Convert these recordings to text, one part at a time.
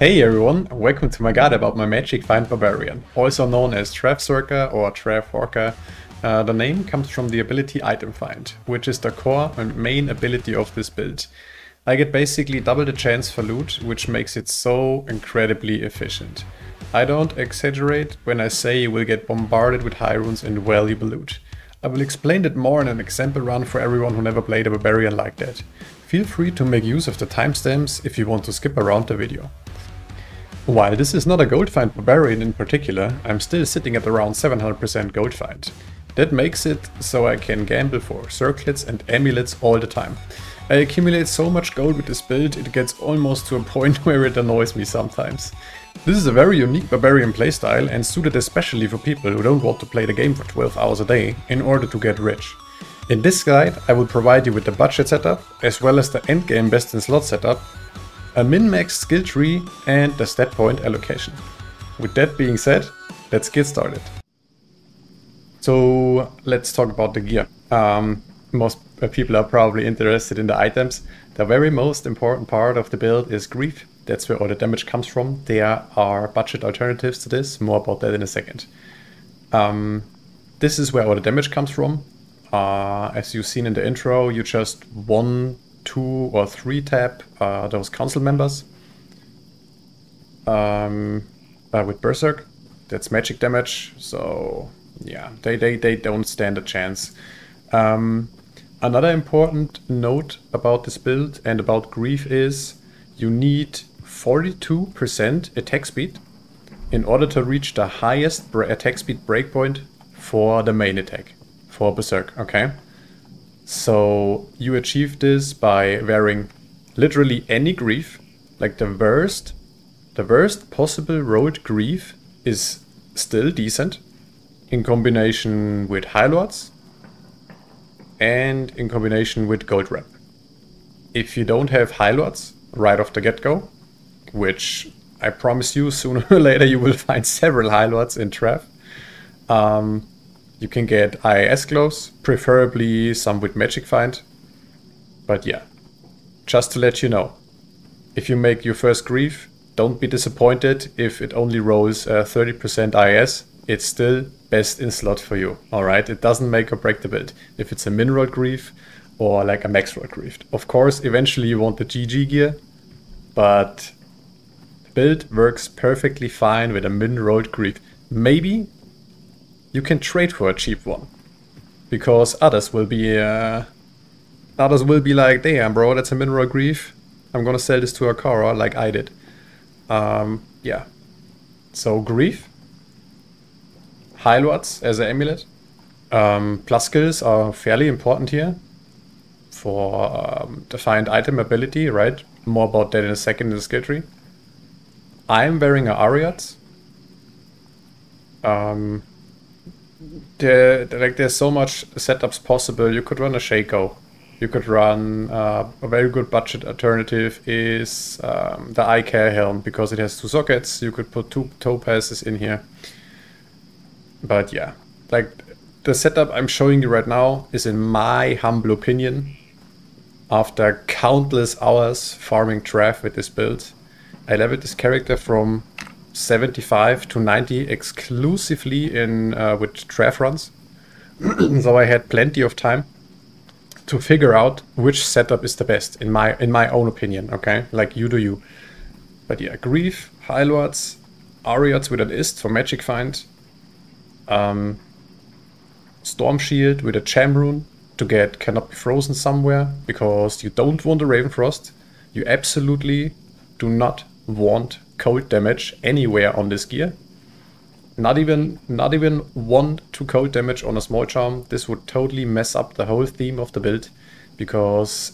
Hey everyone, welcome to my guide about my Magic Find Barbarian, also known as Travzerker or Travhawker. Uh, the name comes from the ability Item Find, which is the core and main ability of this build. I get basically double the chance for loot, which makes it so incredibly efficient. I don't exaggerate when I say you will get bombarded with high runes and valuable loot. I will explain that more in an example run for everyone who never played a barbarian like that. Feel free to make use of the timestamps if you want to skip around the video. While this is not a gold find barbarian in particular, I'm still sitting at around 700% gold find. That makes it so I can gamble for circlets and amulets all the time. I accumulate so much gold with this build it gets almost to a point where it annoys me sometimes. This is a very unique barbarian playstyle and suited especially for people who don't want to play the game for 12 hours a day in order to get rich. In this guide I will provide you with the budget setup, as well as the endgame best in slot setup, a min-max skill tree and the stat point allocation. With that being said, let's get started. So let's talk about the gear. Um, most people are probably interested in the items. The very most important part of the build is grief. That's where all the damage comes from. There are budget alternatives to this, more about that in a second. Um, this is where all the damage comes from. Uh, as you've seen in the intro, you just one two or three tap uh, those council members um, uh, with Berserk. That's magic damage, so yeah, they, they, they don't stand a chance. Um, another important note about this build and about Grief is you need 42% attack speed in order to reach the highest attack speed breakpoint for the main attack, for Berserk, okay? So you achieve this by wearing literally any grief. like the worst, the worst possible rolled grief is still decent in combination with Highlords and in combination with Goldwrap. If you don't have Highlords right off the get-go, which I promise you sooner or later you will find several Highlords in Trav, um, you can get IAS gloves, preferably some with Magic Find. But yeah, just to let you know, if you make your first grief, don't be disappointed if it only rolls 30% uh, IAS. It's still best in slot for you, alright? It doesn't make or break the build. If it's a mineral grief or like a max roll Grief. Of course, eventually you want the GG gear, but the build works perfectly fine with a min rolled Grief. Maybe you can trade for a cheap one. Because others will be uh, others will be like, damn bro, that's a mineral grief. I'm gonna sell this to Akara like I did. Um, yeah. So grief. High as an amulet. Um, plus skills are fairly important here for um, defined item ability, right? More about that in a second in the skill tree. I'm wearing a Arreat. Um, there, like there's so much setups possible. You could run a Shako. You could run uh, a very good budget alternative is um, the Eye Care Helm because it has two sockets. You could put two topazes in here. But yeah, like the setup I'm showing you right now is in my humble opinion, after countless hours farming Trav with this build, I leveled this character from 75 to 90 exclusively in uh, with Trav runs. so I had plenty of time to figure out which setup is the best in my in my own opinion. Okay, like you do you. But yeah, grief, High Lords, Arreats with an Ist for Magic Find, um, Storm Shield with a Cham Rune to get cannot be frozen somewhere because you don't want a Ravenfrost. You absolutely do not want cold damage anywhere on this gear. Not even not even one to cold damage on a small charm. This would totally mess up the whole theme of the build because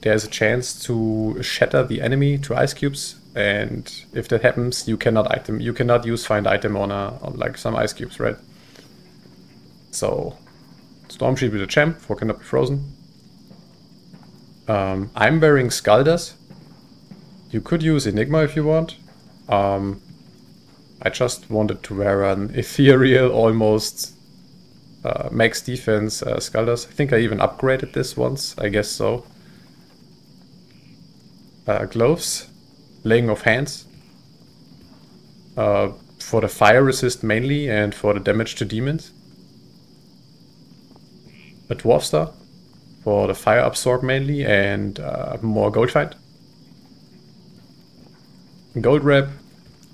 there's a chance to shatter the enemy to ice cubes and if that happens you cannot item you cannot use find item on a on like some ice cubes, right? So Storm Shield with a Cham for cannot be frozen. Um, I'm wearing Skullder's. You could use Enigma if you want. Um, I just wanted to wear an ethereal, almost uh, max defense uh. I think I even upgraded this once, I guess so. Uh, gloves, laying of hands. uh, for the fire resist mainly and for the damage to demons. A Dwarf Star for the fire absorb mainly and uh, more gold fight. Goldwrap,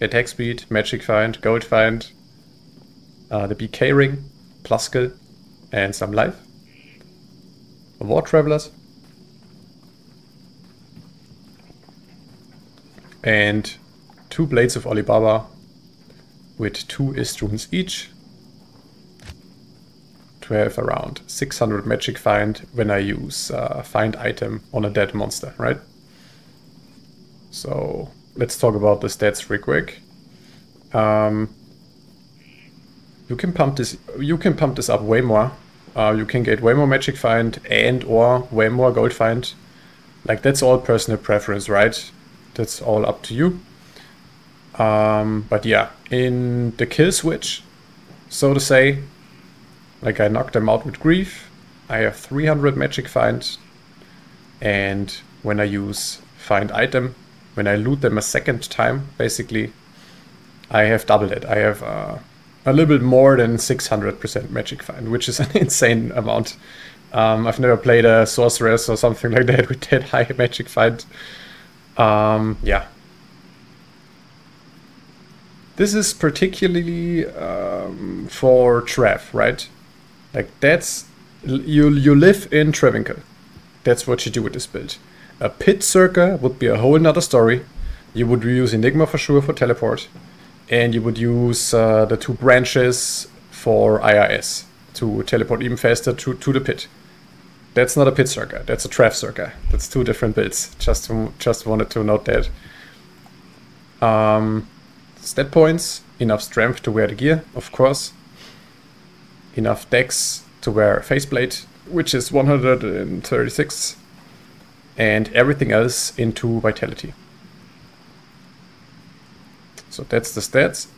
attack speed, magic find, gold find, uh, the BK ring, plus skill, and some life. War travelers. And two blades of Ali Baba with two Istruns each to have around 600 magic find when I use uh, find item on a dead monster, right? So let's talk about the stats real quick. Um, you can pump this. You can pump this up way more. Uh, you can get way more magic find and or way more gold find. Like that's all personal preference, right? That's all up to you. Um, but yeah, in the kill switch, so to say, like I knocked them out with grief. I have 300 magic find, and when I use find item, when I loot them a second time, basically, I have doubled it. I have uh, a little bit more than 600% magic find, which is an insane amount. Um, I've never played a sorceress or something like that with that high magic find. Um, yeah. This is particularly um, for Trev, right? Like that's you you live in Travincal. That's what you do with this build. A pit circa would be a whole nother story. You would use Enigma for sure for teleport and you would use uh, the two branches for IRS to teleport even faster to, to the pit. That's not a pit circa, that's a Trev circa. That's two different builds. Just just wanted to note that. Um, stat points, enough strength to wear the gear, of course. Enough dex to wear faceplate, which is 136. And everything else into vitality. So that's the stats.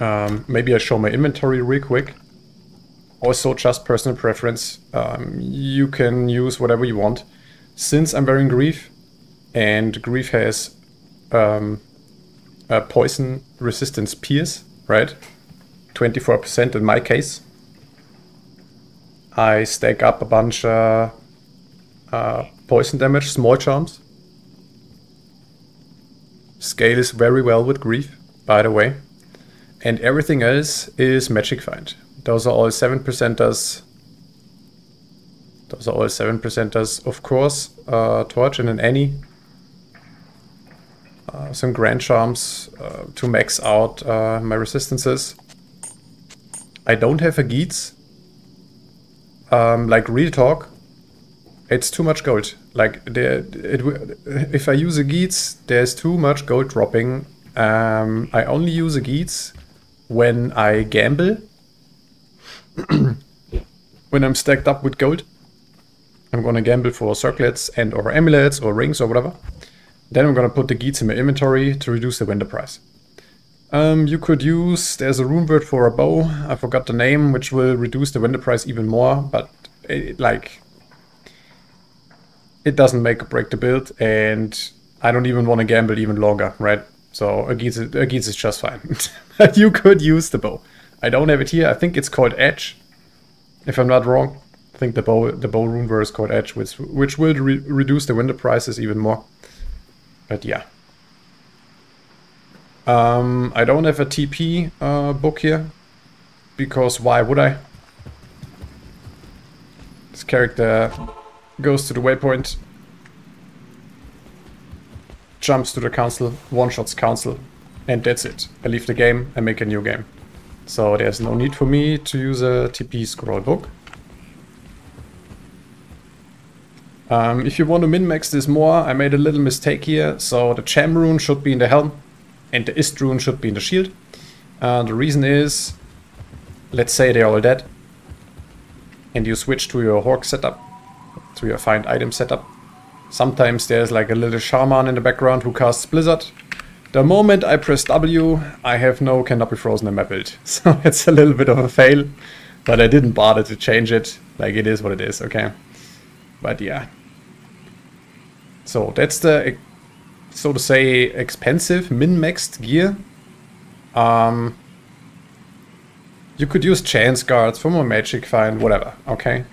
Um, maybe I show my inventory real quick. Also, just personal preference. Um, you can use whatever you want. Since I'm wearing Grief, and Grief has um, a poison resistance pierce, right? 24% in my case. I stack up a bunch uh, uh, poison damage, small charms. Scale is very well with Grief, by the way. And everything else is Magic Find. Those are all 7 percenters. Those are all 7 percenters, of course. Uh, torch and an Anni. Uh, some Grand Charms uh, to max out uh, my resistances. I don't have a Gheeds. Um, like real talk, it's too much gold. Like there, it, if I use a Gheeds, there's too much gold dropping. Um, I only use a Gheeds when I gamble. when I'm stacked up with gold. I'm gonna gamble for circlets and or amulets or rings or whatever. Then I'm gonna put the Gheeds in my inventory to reduce the vendor price. Um, you could use, there's a rune word for a bow, I forgot the name, which will reduce the vendor price even more, but it, like, it doesn't make or break the build, and I don't even want to gamble even longer, right? So Agis, Agis is just fine. but you could use the bow. I don't have it here. I think it's called Edge, if I'm not wrong. I think the bow the bow rune is called Edge, which which will re reduce the window prices even more. But yeah. Um, I don't have a TP uh, book here, because why would I? This character goes to the waypoint, jumps to the council, one-shots council, and that's it. I leave the game and make a new game. So there's no need for me to use a TP scroll book. Um, if you want to min-max this more, I made a little mistake here. So the Cham rune should be in the helm and the Ist rune should be in the shield. Uh, the reason is, let's say they're all dead and you switch to your Hawk setup to your find item setup. Sometimes there's like a little shaman in the background who casts Blizzard. The moment I press W, I have no cannot be frozen in my build. So it's a little bit of a fail, but I didn't bother to change it. Like it is what it is, okay? But yeah. So that's the, so to say, expensive min-maxed gear. Um, you could use chance guards for more magic, find, whatever, okay?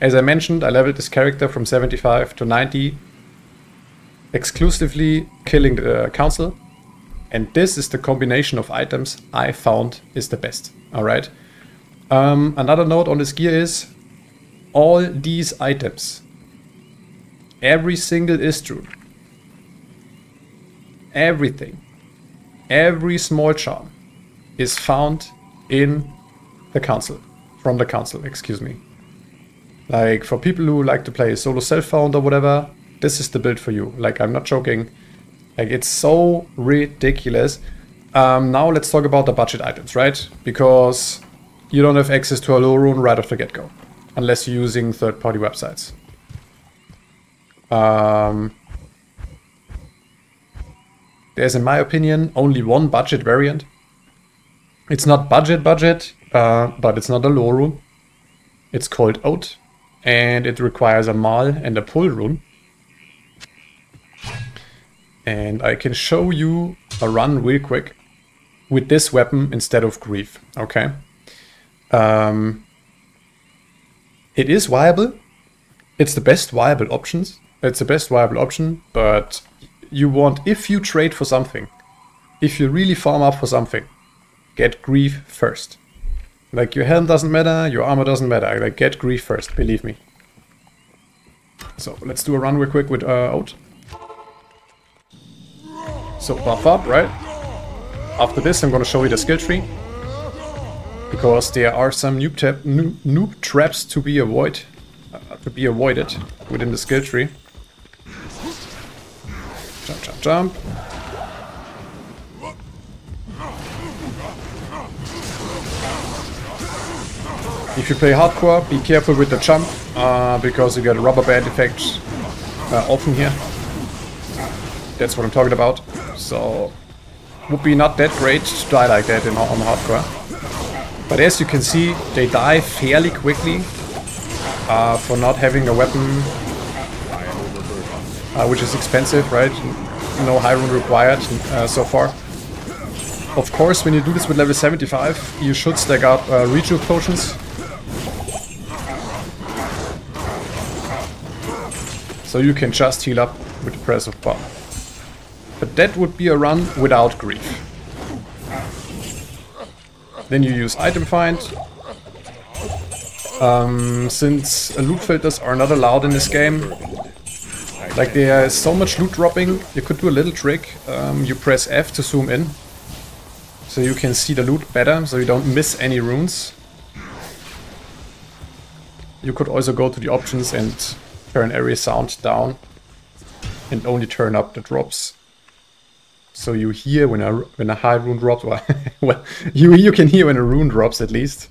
As I mentioned, I leveled this character from 75 to 90, exclusively killing the council. And this is the combination of items I found is the best, alright? Um, another note on this gear is, all these items, every single Istrun, everything, every small charm is found in the council, from the council, excuse me. Like for people who like to play solo self-found or whatever, this is the build for you. Like I'm not joking. Like it's so ridiculous. Um, now let's talk about the budget items, right? Because you don't have access to a low rune right off the get-go. Unless you're using third-party websites. Um, there's, in my opinion, only one budget variant. It's not budget budget, uh, but it's not a low rune. It's called Oath, and it requires a Mal and a Pul rune. And I can show you a run real quick with this weapon instead of Grief, okay? Um, it is viable. It's the best viable options. It's the best viable option, but you want, if you trade for something, if you really farm up for something, get Grief first. Like your helm doesn't matter, your armor doesn't matter. Like get Grief first, believe me. So let's do a run real quick with uh, Oath. So buff up, right? After this I'm gonna show you the skill tree. Because there are some noob, noob, noob traps to be avoid uh, to be avoided within the skill tree. Jump, jump, jump. If you play hardcore, be careful with the jump, uh, because you get a rubber band effect uh, often here. That's what I'm talking about. So would be not that great to die like that in, on hardcore. But as you can see, they die fairly quickly uh, for not having a weapon uh, which is expensive, right? No high rune required uh, so far. Of course, when you do this with level 75, you should stack up uh, rejuve potions. So you can just heal up with the press of bar. But that would be a run without grief. Then you use item find. Um, since loot filters are not allowed in this game, like there is so much loot dropping, you could do a little trick. Um, you press F to zoom in, so you can see the loot better, so you don't miss any runes. You could also go to the options and turn area sound down and only turn up the drops. So you hear when a when a high rune drops. Well, you you can hear when a rune drops at least.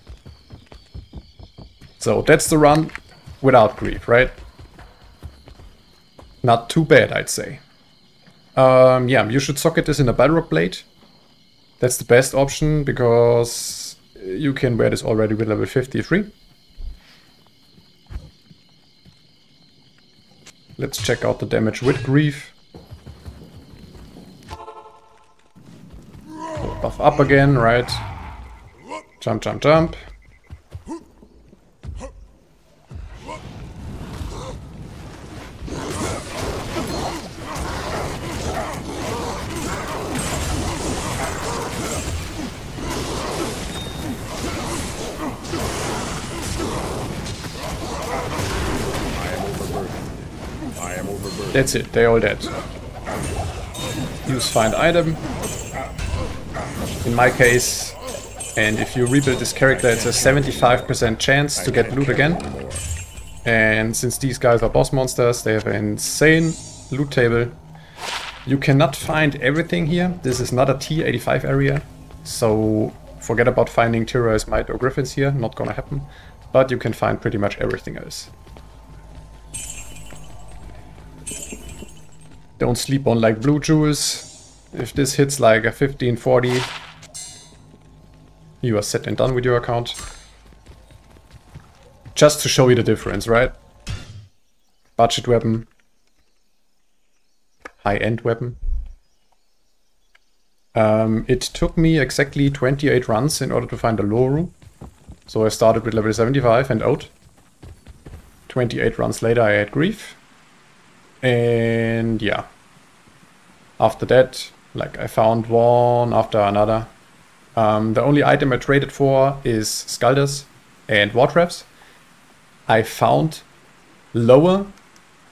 So that's the run without grief, right? Not too bad, I'd say. Um, yeah, you should socket this in a Balrog blade. That's the best option because you can wear this already with level 53. Let's check out the damage with grief. buff up again, right? Jump, jump, jump. That's it, they're all dead. Use find item in my case. And if you rebuild this character, it's a 75% chance to get loot again. And since these guys are boss monsters, they have an insane loot table. You cannot find everything here. This is not a T85 area. So forget about finding Tyrael's Might or Griffons here. Not gonna happen. But you can find pretty much everything else. Don't sleep on like blue jewels. If this hits like a 1540, you are set and done with your account. Just to show you the difference, right? Budget weapon high-end weapon. Um, it took me exactly 28 runs in order to find a lower room. So I started with level 75 and out. 28 runs later I had grief. And yeah. After that, like I found one after another. Um, the only item I traded for is Skullder's and War Travs. I found lower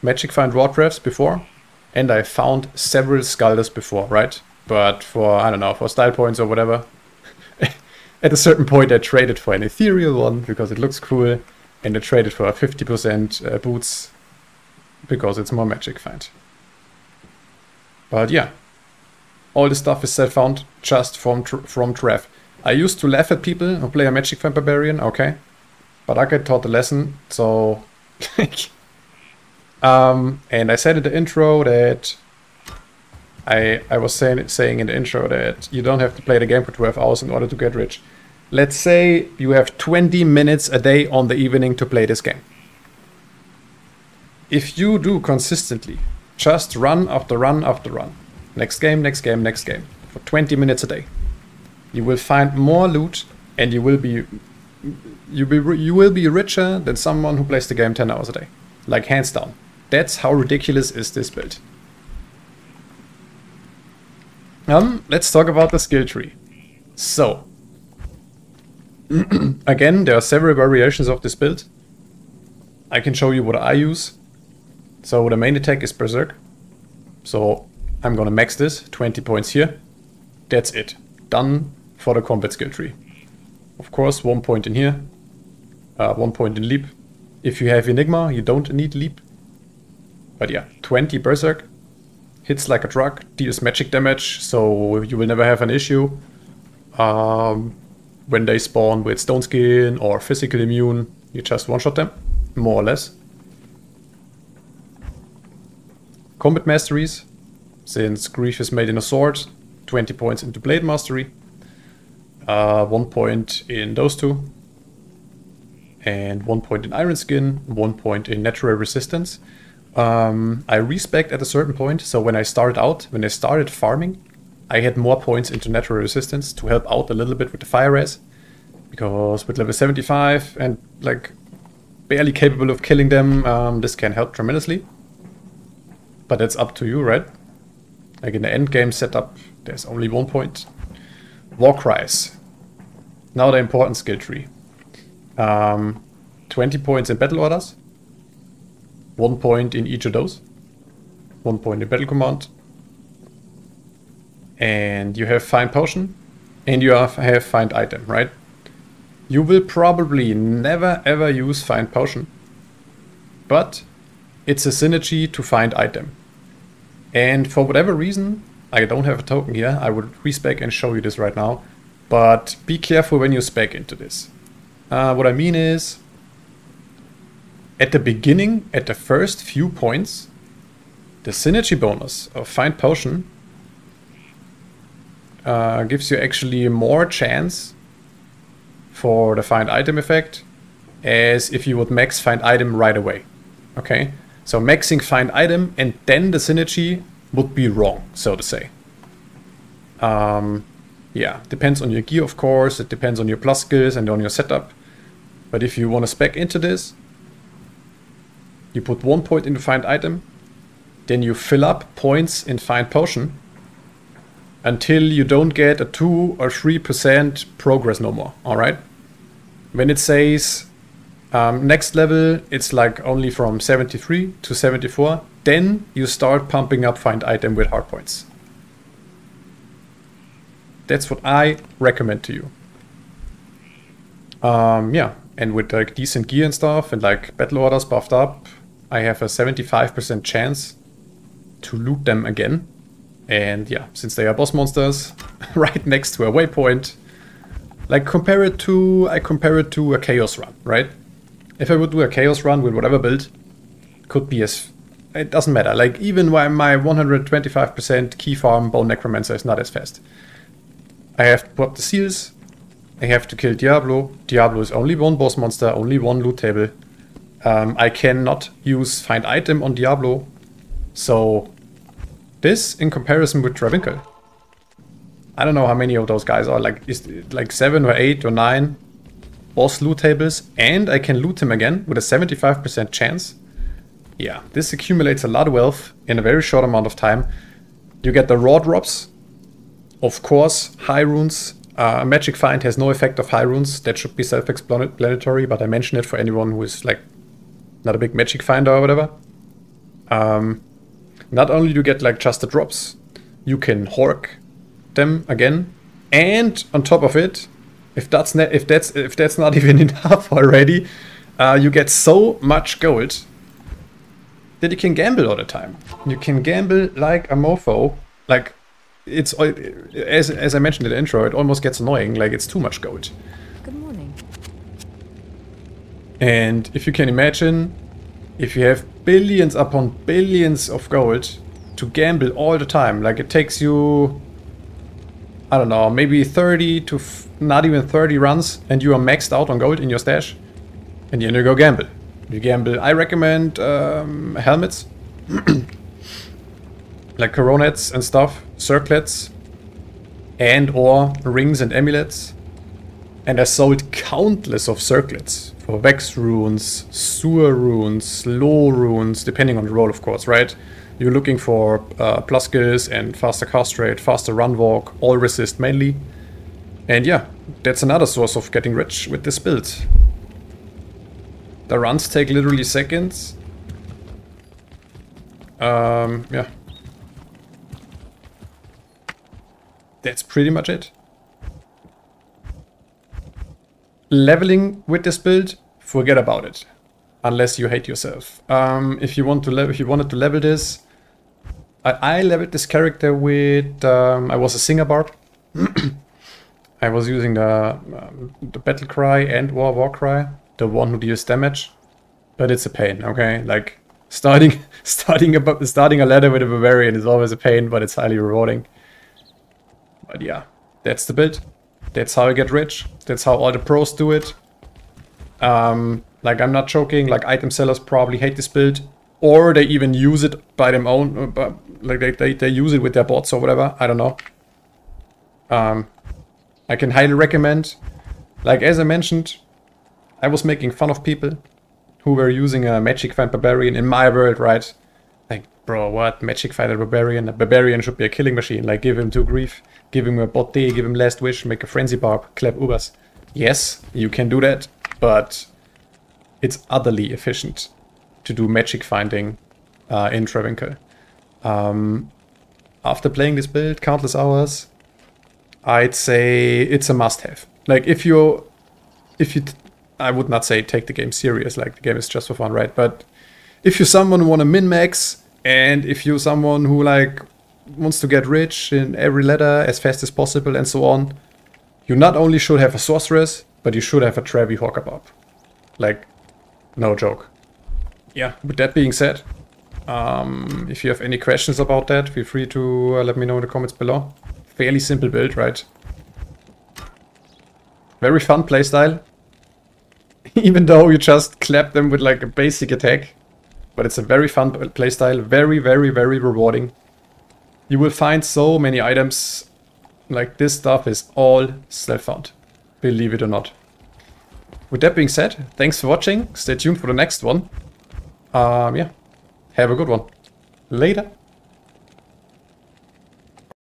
Magic Find War Travs before, and I found several Skullder's before, right? But for, I don't know, for style points or whatever, at a certain point I traded for an ethereal one because it looks cool, and I traded for a 50% uh, boots because it's more Magic Find. But yeah, all the stuff is self-found just from from Trev. I used to laugh at people who play a Magic Find Barbarian, okay. But I get taught the lesson, so... um, and I said in the intro that... I, I was saying, saying in the intro that you don't have to play the game for 12 hours in order to get rich. Let's say you have 20 minutes a day on the evening to play this game. If you do consistently, just run after run after run, Next game, next game, next game. For 20 minutes a day. You will find more loot and you will be you be you will be richer than someone who plays the game 10 hours a day. Like hands down. That's how ridiculous is this build. Um, let's talk about the skill tree. So, again, there are several variations of this build. I can show you what I use. So the main attack is Berserk. So I'm gonna max this, 20 points here. That's it. Done for the combat skill tree. Of course, one point in here, uh, one point in leap. If you have Enigma, you don't need leap. But yeah, 20 Berserk. Hits like a truck, deals magic damage, so you will never have an issue. Um, when they spawn with stone skin or physical immune, you just one-shot them, more or less. Combat masteries, since Grief is made in a sword, 20 points into Blade Mastery, uh, 1 point in those two, and 1 point in Iron Skin, 1 point in Natural Resistance. Um, I respec at a certain point, so when I started out, when I started farming, I had more points into Natural Resistance to help out a little bit with the Fire Res, because with level 75 and like barely capable of killing them, um, this can help tremendously. But that's up to you, right? Like in the end game setup, there's only one point. War cries. Now the important skill tree. Um, 20 points in battle orders. One point in each of those. One point in battle command. And you have find potion. And you have, have find item, right? You will probably never ever use find potion. But it's a synergy to find item. And for whatever reason, I don't have a token here, I would respec and show you this right now. But be careful when you spec into this. Uh, what I mean is, at the beginning, at the first few points, the synergy bonus of Find Potion uh, gives you actually more chance for the Find Item effect as if you would max Find Item right away. Okay? So maxing find item and then the synergy would be wrong, so to say. Um, yeah, depends on your gear, of course. It depends on your plus skills and on your setup. But if you want to spec into this, you put one point into find item, then you fill up points in find potion until you don't get a 2 or 3% progress no more, alright? When it says um, next level, it's like only from 73 to 74. Then you start pumping up find item with hard points. That's what I recommend to you. Um, yeah, and with like decent gear and stuff and like battle orders buffed up, I have a 75% chance to loot them again. And yeah, since they are boss monsters, right next to a waypoint, like compare it to, I compare it to a chaos run, right? If I would do a chaos run with whatever build, could be as it doesn't matter. Like even my 125% key farm bone necromancer is not as fast. I have to put the seals. I have to kill Diablo. Diablo is only one boss monster, only one loot table. Um, I cannot use find item on Diablo. So This in comparison with Travincal. I don't know how many of those guys are, like is like seven or eight or nine boss loot tables, and I can loot him again with a 75% chance. Yeah, this accumulates a lot of wealth in a very short amount of time. You get the raw drops, of course, high runes. Uh, magic find has no effect of high runes. That should be self-explanatory, but I mention it for anyone who is like not a big magic finder or whatever. Um, not only do you get like just the drops, you can hork them again, and on top of it, if that's not, if that's if that's not even enough already, uh, you get so much gold that you can gamble all the time. You can gamble like a mofo. Like it's as as I mentioned in the intro, it almost gets annoying. Like it's too much gold. Good morning. And if you can imagine, if you have billions upon billions of gold to gamble all the time, like it takes you I don't know, maybe 30 to not even 30 runs and you are maxed out on gold in your stash. And then you go gamble. You gamble. I recommend um, helmets. like coronets and stuff. Circlets. And or rings and amulets. And I sold countless of circlets. For Vex runes, Sur runes, Law runes, depending on the role of course, right? You're looking for uh, plus skills and faster cast rate, faster run walk, all resist mainly. And yeah, that's another source of getting rich with this build. The runs take literally seconds. Um, yeah. That's pretty much it. Leveling with this build, forget about it unless you hate yourself. Um, if you want to if you wanted to level this, I, I leveled this character with. Um, I was a singer barb. I was using the um, the battle cry and war war cry, the one who deals damage, but it's a pain. Okay, like starting starting a starting a ladder with a barbarian is always a pain, but it's highly rewarding. But yeah, that's the build. That's how I get rich. That's how all the pros do it. Um, like, I'm not joking, like, item sellers probably hate this build. Or they even use it by their own, uh, like, they, they, they use it with their bots or whatever. I don't know. Um, I can highly recommend. Like, as I mentioned, I was making fun of people who were using a Magic Find Barbarian in my world, right? Like, bro, what? Magic a Barbarian? A Barbarian should be a killing machine. Like, give him two grief, give him a BotD, give him last wish, make a frenzy barb, clap ubers. Yes, you can do that, but it's utterly efficient to do magic finding uh, in Travincal. Um, after playing this build countless hours, I'd say it's a must-have. Like if you, if you, I would not say take the game serious. Like the game is just for fun, right? But if you're someone who want to min max, and if you're someone who like wants to get rich in every ladder as fast as possible and so on, you not only should have a sorceress, but you should have a Travi Hawker Like no joke. Yeah, with that being said, um, if you have any questions about that, feel free to uh, let me know in the comments below. Fairly simple build, right? Very fun playstyle. Even though you just clap them with like a basic attack. But it's a very fun playstyle, very, very, very rewarding. You will find so many items, like this stuff is all self-found, believe it or not. With that being said, thanks for watching. Stay tuned for the next one. Um, yeah, have a good one. Later.